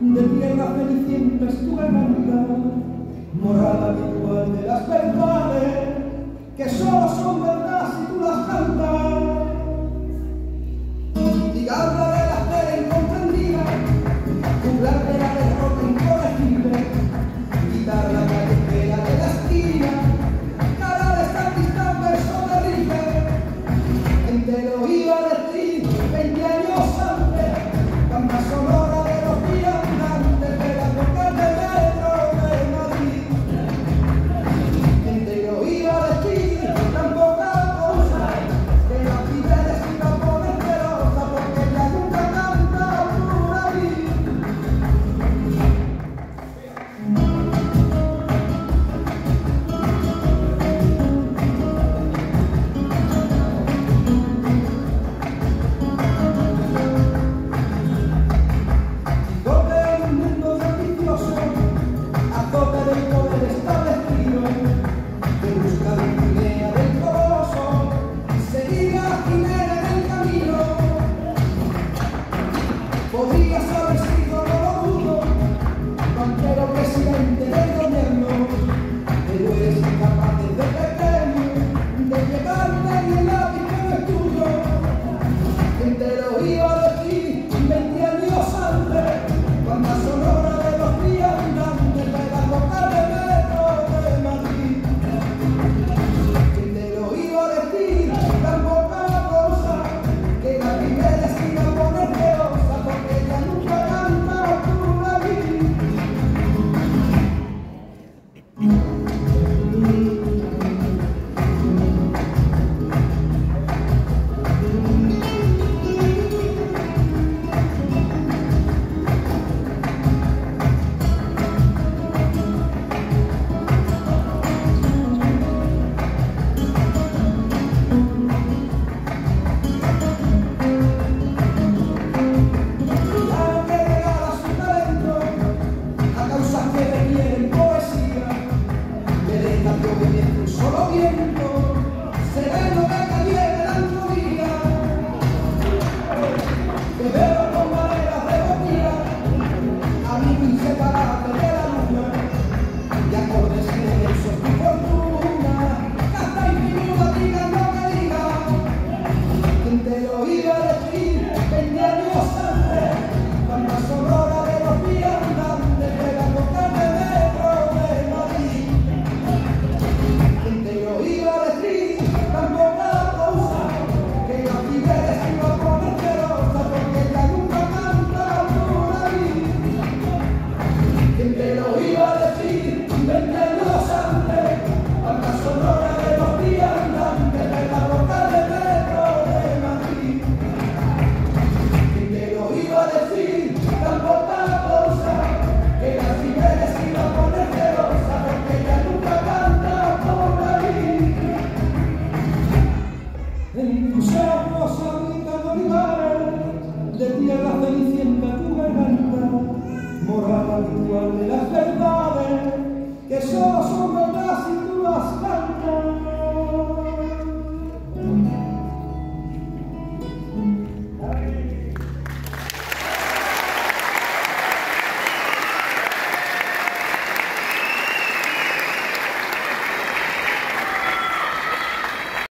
de tierra feliciente es tu garganta, morada habitual de las carpintero y aquí y vendía Dios sangre, cuando sonora de los días andando para tocar de metro de Madrid. Carpintero y Orestín, tan poca cosa, que la primera esquina pone osa porque ya nunca canta por una. guarde las verdades que solo son verdad si tú las cantas.